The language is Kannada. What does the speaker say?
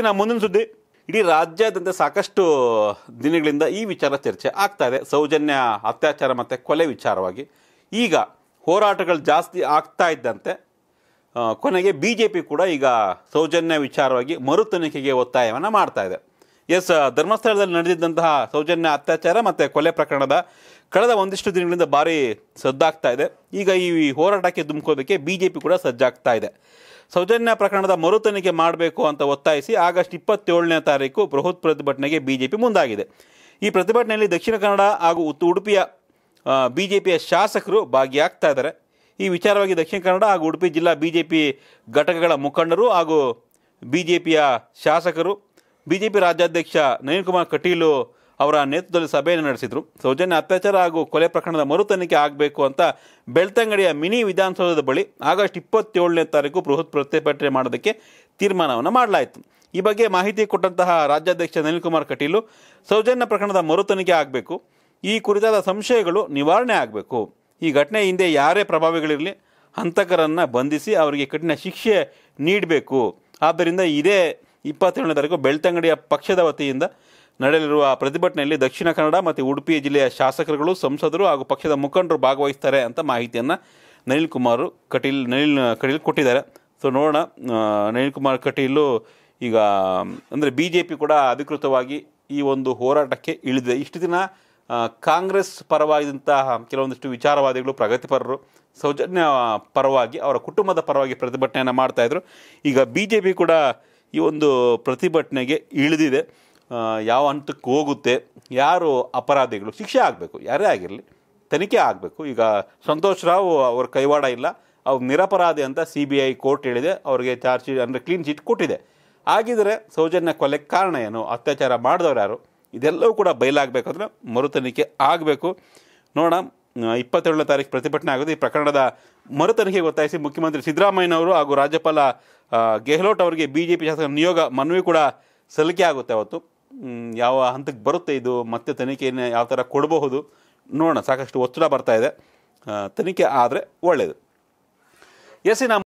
ಇನ್ನು ಮುಂದಿನ ಸುದ್ದಿ. ಇಡೀ ರಾಜ್ಯಾದ್ಯಂತ ಸಾಕಷ್ಟು ದಿನಗಳಿಂದ ಈ ವಿಚಾರ ಚರ್ಚೆ ಆಗ್ತಾ ಇದೆ. ಸೌಜನ್ಯ, ಅತ್ಯಾಚಾರ ಮತ್ತು ಕೊಲೆ ವಿಚಾರವಾಗಿ. ಈಗ ಹೋರಾಟಗಳು ಜಾಸ್ತಿ ಆಗ್ತಾ ಇದ್ದಂತೆ ಕೊನೆಗೆ ಬಿ ಜೆ ಪಿ ಕೂಡ ಈಗ ಸೌಜನ್ಯ ವಿಚಾರವಾಗಿ ಮರು ತನಿಖೆಗೆ ಒತ್ತಾಯವನ್ನು ಮಾಡ್ತಾ ಇದೆ. ಎಸ್ ಧರ್ಮಸ್ಥಳದಲ್ಲಿ ನಡೆದಿದ್ದಂತಹ ಸೌಜನ್ಯ, ಅತ್ಯಾಚಾರ ಮತ್ತು ಕೊಲೆ ಪ್ರಕರಣದ ಕಳೆದ ಒಂದಿಷ್ಟು ದಿನಗಳಿಂದ ಭಾರಿ ಸದ್ದಾಗ್ತಾ ಇದೆ. ಈಗ ಈ ಹೋರಾಟಕ್ಕೆ ಧುಮುಕೋದಕ್ಕೆ ಬಿ ಜೆ ಪಿ ಕೂಡ ಸಜ್ಜಾಗ್ತಾ ಇದೆ. ಸೌಜನ್ಯ ಪ್ರಕರಣದ ಮರು ತನಿಖೆ ಮಾಡಬೇಕು ಅಂತ ಒತ್ತಾಯಿಸಿ ಆಗಸ್ಟ್ ಇಪ್ಪತ್ತೇಳನೇ ತಾರೀಕು ಬೃಹತ್ ಪ್ರತಿಭಟನೆಗೆ ಬಿಜೆಪಿ ಮುಂದಾಗಿದೆ. ಈ ಪ್ರತಿಭಟನೆಯಲ್ಲಿ ದಕ್ಷಿಣ ಕನ್ನಡ ಹಾಗೂ ಉತ್ತು ಉಡುಪಿಯ ಬಿ ಜೆ ಪಿಯ ಶಾಸಕರು ಭಾಗಿಯಾಗ್ತಾ ಇದ್ದಾರೆ. ಈ ವಿಚಾರವಾಗಿ ದಕ್ಷಿಣ ಕನ್ನಡ ಹಾಗೂ ಉಡುಪಿ ಜಿಲ್ಲಾ ಬಿ ಜೆ ಪಿ ಘಟಕಗಳ ಮುಖಂಡರು ಹಾಗೂ ಬಿ ಜೆ ಪಿಯ ಶಾಸಕರು ಬಿ ಜೆ ಪಿ ರಾಜ್ಯಾಧ್ಯಕ್ಷ ನಳಿನ್ ಕುಮಾರ್ ಕಟೀಲು ಅವರ ನೇತೃತ್ವದಲ್ಲಿ ಸಭೆಯನ್ನು ನಡೆಸಿದರು. ಸೌಜನ್ಯ ಅತ್ಯಾಚಾರ ಹಾಗೂ ಕೊಲೆ ಪ್ರಕರಣದ ಮರು ತನಿಖೆ ಆಗಬೇಕು ಅಂತ ಬೆಳ್ತಂಗಡಿಯ ಮಿನಿ ವಿಧಾನಸೌಧದ ಬಳಿ ಆಗಸ್ಟ್ ಇಪ್ಪತ್ತೇಳನೇ ತಾರೀಕು ಬೃಹತ್ ಪ್ರತಿಭಟನೆ ಮಾಡೋದಕ್ಕೆ ತೀರ್ಮಾನವನ್ನು ಮಾಡಲಾಯಿತು. ಈ ಬಗ್ಗೆ ಮಾಹಿತಿ ಕೊಟ್ಟಂತಹ ರಾಜ್ಯಾಧ್ಯಕ್ಷ ನಳಿನ್ ಕುಮಾರ್ ಕಟೀಲು, ಸೌಜನ್ಯ ಪ್ರಕರಣದ ಮರು ತನಿಖೆ ಆಗಬೇಕು. ಈ ಕುರಿತಾದ ಸಂಶಯಗಳು ನಿವಾರಣೆ ಆಗಬೇಕು. ಈ ಘಟನೆ ಹಿಂದೆ ಯಾರೇ ಪ್ರಭಾವಿಗಳಿರಲಿ, ಹಂತಕರನ್ನು ಬಂಧಿಸಿ ಅವರಿಗೆ ಕಠಿಣ ಶಿಕ್ಷೆ ನೀಡಬೇಕು. ಆದ್ದರಿಂದ ಇದೇ ಇಪ್ಪತ್ತೇಳನೇ ತಾರೀಕು ಬೆಳ್ತಂಗಡಿಯ ಪಕ್ಷದ ವತಿಯಿಂದ ನಡೆಯಲಿರುವ ಪ್ರತಿಭಟನೆಯಲ್ಲಿ ದಕ್ಷಿಣ ಕನ್ನಡ ಮತ್ತು ಉಡುಪಿ ಜಿಲ್ಲೆಯ ಶಾಸಕರುಗಳು, ಸಂಸದರು ಹಾಗೂ ಪಕ್ಷದ ಮುಖಂಡರು ಭಾಗವಹಿಸ್ತಾರೆ ಅಂತ ಮಾಹಿತಿಯನ್ನು ನಳಿನ್ ಕುಮಾರ್ ಕಟೀಲ್, ನಳಿನ್ ಕಟೀಲ್ ಕೊಟ್ಟಿದ್ದಾರೆ. ಸೊ ನೋಡೋಣ ನಳಿನ್ ಕುಮಾರ್ ಕಟೀಲು ಈಗ, ಅಂದರೆ ಬಿ ಜೆ ಪಿ ಕೂಡ ಅಧಿಕೃತವಾಗಿ ಈ ಒಂದು ಹೋರಾಟಕ್ಕೆ ಇಳಿದಿದೆ. ಇಷ್ಟು ದಿನ ಕಾಂಗ್ರೆಸ್ ಪರವಾಗಿದ್ದಂತಹ ಕೆಲವೊಂದಿಷ್ಟು ವಿಚಾರವಾದಿಗಳು, ಪ್ರಗತಿಪರರು, ಸೌಜನ್ಯ ಪರವಾಗಿ, ಅವರ ಕುಟುಂಬದ ಪರವಾಗಿ ಪ್ರತಿಭಟನೆಯನ್ನು ಮಾಡ್ತಾಯಿದ್ರು ಈಗ ಬಿ ಜೆ ಪಿ ಕೂಡ ಈ ಒಂದು ಪ್ರತಿಭಟನೆಗೆ ಇಳಿದಿದೆ. ಯಾವ ಹಂತಕ್ಕೆ ಹೋಗುತ್ತೆ, ಯಾರು ಅಪರಾಧಿಗಳು, ಶಿಕ್ಷೆ ಆಗಬೇಕು, ಯಾರೇ ಆಗಿರಲಿ, ತನಿಖೆ ಆಗಬೇಕು. ಈಗ ಸಂತೋಷ್ ರಾವ್ ಅವ್ರ ಕೈವಾಡ ಇಲ್ಲ, ಅವ್ರು ನಿರಪರಾಧಿ ಅಂತ ಸಿ ಬಿ ಐ ಕೋರ್ಟ್ ಹೇಳಿದೆ, ಅವರಿಗೆ ಚಾರ್ಜ್ ಶೀಟ್ ಅಂದರೆ ಕ್ಲೀನ್ ಶೀಟ್ ಕೊಟ್ಟಿದೆ. ಆಗಿದ್ರೆ ಸೌಜನ್ಯ ಕೊಲೆ ಕಾರಣ ಏನು, ಅತ್ಯಾಚಾರ ಮಾಡಿದವ್ರು ಯಾರು, ಇದೆಲ್ಲವೂ ಕೂಡ ಬಯಲಾಗಬೇಕಂದ್ರೆ ಮರು ತನಿಖೆ ಆಗಬೇಕು. ನೋಡೋಣ ಇಪ್ಪತ್ತೇಳನೇ ತಾರೀಕು ಪ್ರತಿಭಟನೆ ಆಗುತ್ತೆ ಈ ಪ್ರಕರಣದ ಮರು ತನಿಖೆಗೆ ಒತ್ತಾಯಿಸಿ ಮುಖ್ಯಮಂತ್ರಿ ಸಿದ್ದರಾಮಯ್ಯನವರು ಹಾಗೂ ರಾಜ್ಯಪಾಲ ಗೆಹ್ಲೋಟ್ ಅವರಿಗೆ ಬಿ ಜೆ ಪಿ ಶಾಸಕ ನಿಯೋಗ ಮನವಿ ಕೂಡ ಸಲ್ಲಿಕೆ ಆಗುತ್ತೆ ಅವತ್ತು. ಯಾವ ಹಂತಕ್ಕೆ ಬರುತ್ತೆ ಇದು, ಮತ್ತೆ ತನಿಖೆಯನ್ನು ಯಾವ ಥರ ಕೊಡಬಹುದು, ನೋಡೋಣ. ಸಾಕಷ್ಟು ಒತ್ತಡ ಬರ್ತಾ ಇದೆ. ತನಿಖೆ ಆದರೆ ಒಳ್ಳೆಯದು ಎಸ್